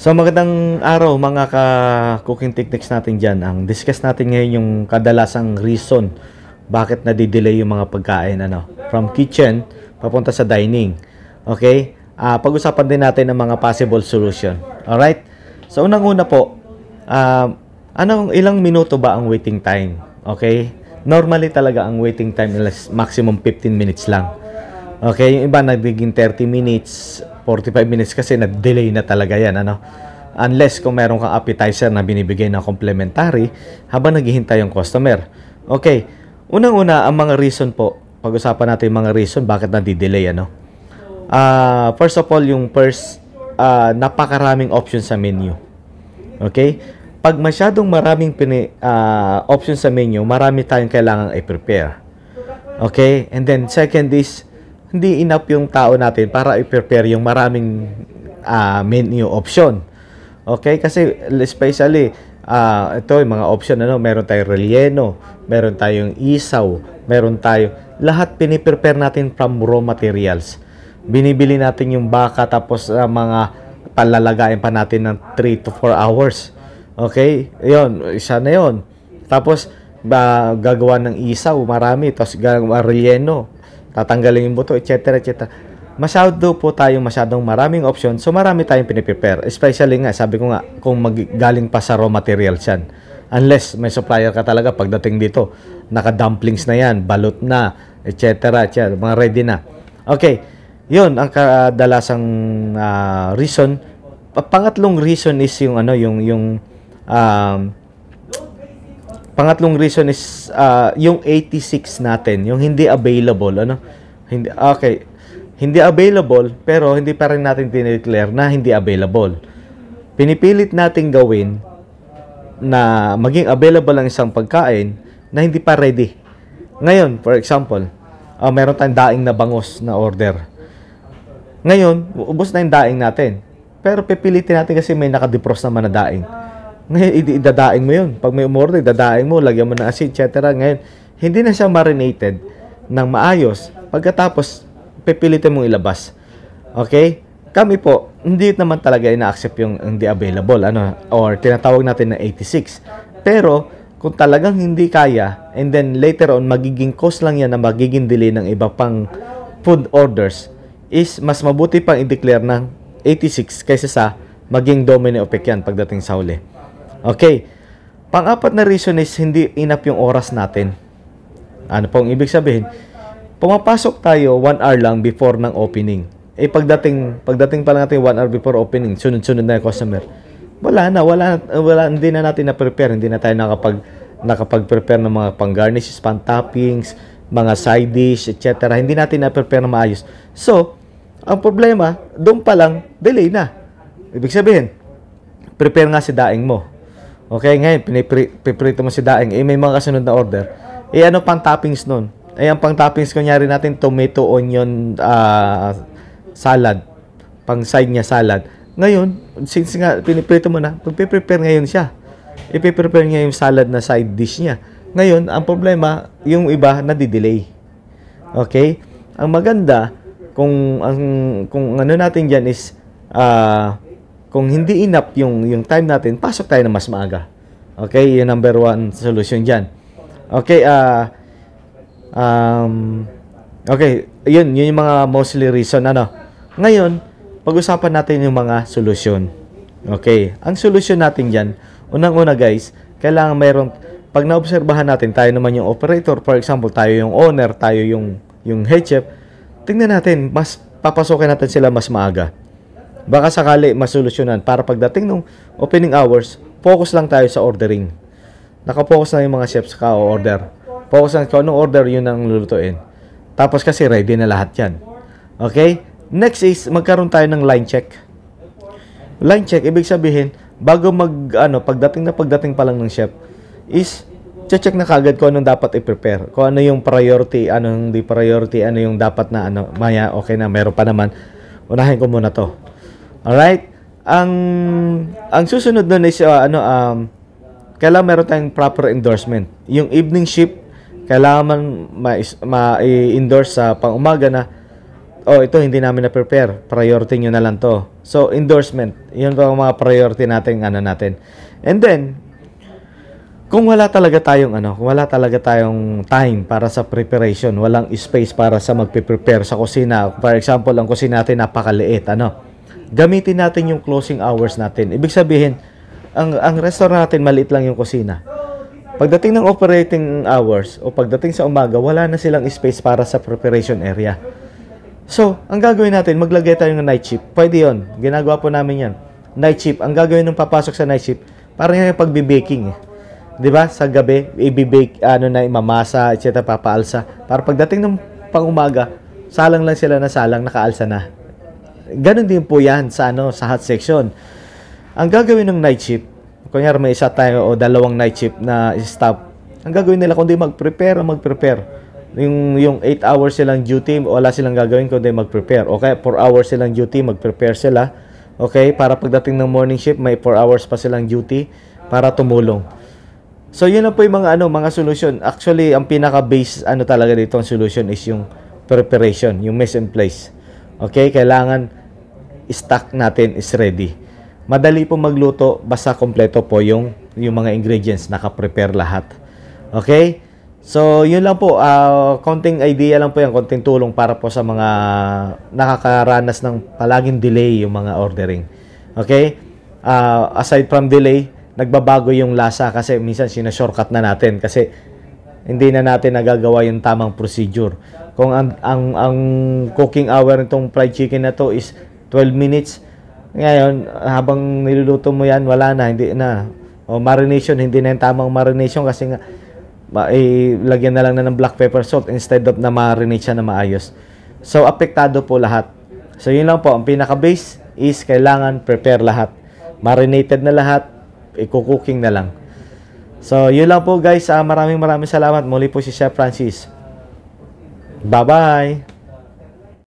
So magandang araw mga ka-cooking techniques natin dyan. Ang discuss natin ngayon yung kadalasang reason bakit nadidelay yung mga pagkain ano, from kitchen papunta sa dining. Okay? Ah, pag-usapan din natin ang mga possible solution. Alright? So unang-una po, ah, anong ilang minuto ba ang waiting time? Okay? Normally talaga ang waiting time is maximum 15 minutes lang. Okay, yung iba nagiging 30 minutes, 45 minutes kasi na-delay na talaga yan, ano? Unless kung meron kang appetizer na binibigay na complementary habang naghihintay yung customer. Okay, unang-una, ang mga reason po, pag-usapan natin yung mga reason bakit na-delay, ano? Ah, first of all, yung first, ah, napakaraming options sa menu. Okay? Pag masyadong maraming pini, ah, options sa menu, marami tayong kailangang i-prepare. Okay? And then second is, hindi enough yung tao natin para i-prepare yung maraming ah, menu option. Okay? Kasi especially, ah, ito yung mga option, ano, meron tayong relleno, meron tayong isaw, meron tayo, lahat piniprepare natin from raw materials. Binibili natin yung baka tapos ah, mga palalagayin pa natin ng 3 to 4 hours. Okay? Yun, isa na yun. Tapos, ba, gagawa ng isaw, marami. Tapos, gagawa relleno tatanggalin yung buto, etc. etc. Masyado po tayong masyadong maraming option, so marami tayong piniprepare. Especially nga, sabi ko nga, kung magaling pa sa raw materials yan. Unless may supplier ka talaga pagdating dito, naka-dumplings na yan, balot na, etc. etc. Mga ready na. Okay, yun ang kadalasang uh, reason. Pangatlong reason is yung ano, yung yung um, Pangatlong reason is uh, yung 86 natin, yung hindi available, ano? Hindi okay. Hindi available pero hindi pa rin natin dineclare na hindi available. Pinipilit nating gawin na maging available ang isang pagkain na hindi pa ready. Ngayon, for example, uh, meron tayong daing na bangos na order. Ngayon, ubos na yung daing natin. Pero pipilitin natin kasi may nakadepros naman na daing. Ngayon, idadaing mo yun. Pag may umorder, idadaing mo, lagyan mo ng asin, etc. Ngayon, hindi na siya marinated ng maayos. Pagkatapos, pipilitin mong ilabas. Okay? Kami po, hindi naman talaga ina-accept yung hindi available, ano, or tinatawag natin na 86. Pero, kung talagang hindi kaya, and then later on, magiging cost lang yan na magiging delay ng iba pang food orders, is mas mabuti pang i-declare ng 86 kaysa sa maging domino effect yan pagdating sa huli. Okay. Pang-apat na reason is hindi enough yung oras natin. Ano pong ibig sabihin? Pumapasok tayo 1 hour lang before ng opening. Eh pagdating pagdating pa lang natin 1 hour before opening, sunod-sunod na yung customer. Wala na, wala wala hindi na natin na prepare, hindi na tayo nakapag nakapag-prepare ng mga pang-garnishes, pang-toppings, mga side dish, etc. Hindi natin na-prepare na maayos. So, ang problema, doon pa lang, delay na. Ibig sabihin, prepare nga si daing mo. Okay, ngayon, piniprito mo si daing. Eh, may mga kasunod na order. Eh, ano pang toppings nun? Eh, ang pang toppings, kunyari natin, tomato, onion, uh, salad. Pang side niya salad. Ngayon, since nga, piniprito mo na, magpiprepare ngayon siya. Ipiprepare niya yung salad na side dish niya. Ngayon, ang problema, yung iba, nadidelay. Okay? Ang maganda, kung, ang, kung ano natin dyan is, uh, kung hindi enough yung, yung time natin, pasok tayo na mas maaga. Okay, yung number one solution dyan. Okay, uh, um, okay, yun, yun yung mga mostly reason. Ano? Ngayon, pag-usapan natin yung mga solution. Okay, ang solution natin dyan, unang-una guys, kailangan mayroong, pag naobserbahan natin, tayo naman yung operator, for example, tayo yung owner, tayo yung, yung head chef, tingnan natin, mas papasokin natin sila mas maaga. Baka sakali masolusyonan para pagdating ng opening hours, focus lang tayo sa ordering. Nakapokus na yung mga chefs ka o order. Focus lang kung anong order yun ang lulutuin. Tapos kasi ready na lahat yan. Okay? Next is magkaroon tayo ng line check. Line check, ibig sabihin, bago mag, ano, pagdating na pagdating pa lang ng chef, is check na kagad kung anong dapat i-prepare. Kung ano yung priority, anong hindi priority, ano yung dapat na ano, maya, okay na, meron pa naman. Unahin ko muna to. Alright? Ang ang susunod nun is uh, ano um kailangan meron tayong proper endorsement. Yung evening shift kailangan ma-endorse sa pang-umaga na oh, ito hindi namin na-prepare. Priority nyo na lang to. So, endorsement. Yun pa mga priority natin, ano natin. And then, kung wala talaga tayong ano, kung wala talaga tayong time para sa preparation, walang space para sa magpe-prepare sa kusina. For example, ang kusina natin napakaliit, ano. Gamitin natin yung closing hours natin. Ibig sabihin, ang ang restaurant natin maliit lang yung kusina. Pagdating ng operating hours o pagdating sa umaga, wala na silang space para sa preparation area. So, ang gagawin natin, maglagay tayo ng night shift. Pwede yon. Ginagawa po namin yan. Night shift. Ang gagawin ng papasok sa night shift, parang yung pagbibaking. Eh. 'Di ba? Sa gabi, i-bake, ano na, mamasa, etc. papaalsa. Para pagdating ng pangumaga, salang lang sila na salang, nakaalsa na. Ganon din po yan sa, ano, sa hot section. Ang gagawin ng night shift, kunyari may isa tayo o dalawang night shift na staff, ang gagawin nila kundi mag-prepare mag-prepare. Yung, yung 8 hours silang duty, wala silang gagawin kundi mag-prepare. Okay, 4 hours silang duty, mag-prepare sila. Okay, para pagdating ng morning shift, may 4 hours pa silang duty para tumulong. So, yun na po yung mga, ano, mga solution. Actually, ang pinaka-base ano talaga dito ang solution is yung preparation, yung mess in place. Okay, kailangan stock natin is ready. Madali po magluto basta kompleto po yung yung mga ingredients naka-prepare lahat. Okay? So, yun lang po. Uh, konting idea lang po yan. Konting tulong para po sa mga nakakaranas ng palaging delay yung mga ordering. Okay? Uh, aside from delay, nagbabago yung lasa kasi minsan sinashortcut na natin kasi hindi na natin nagagawa yung tamang procedure. Kung ang, ang, ang cooking hour nitong fried chicken na to is 12 minutes, ngayon, habang niluluto mo yan, wala na, hindi na. O marination, hindi na yung tamang marination kasi nga, ma, lagyan na lang na ng black pepper salt instead of na marinate siya na maayos. So, apektado po lahat. So, yun lang po. Ang pinaka-base is kailangan prepare lahat. Marinated na lahat, i-cooking na lang. So, yun lang po guys. Uh, maraming maraming salamat. Muli po si Chef Francis. Bye-bye!